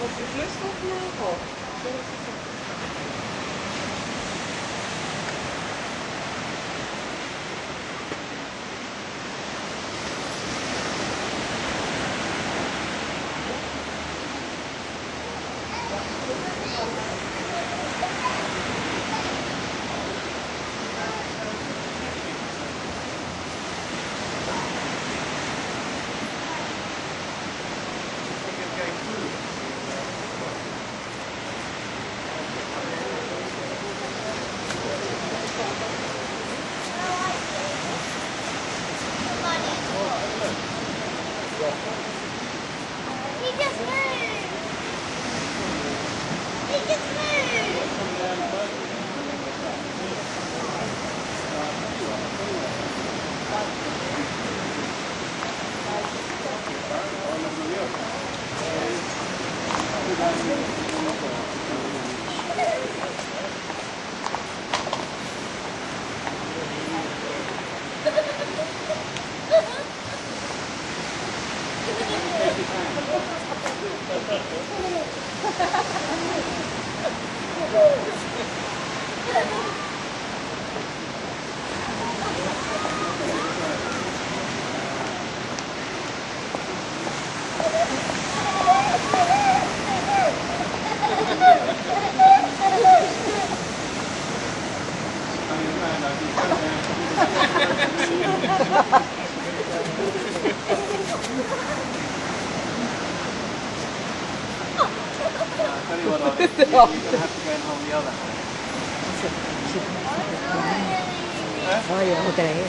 Was ist Lust auf Marco? nog? です tell you what, to have to go and hold the other hand. Saya tidak mau tanya, ya.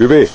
Bebeş.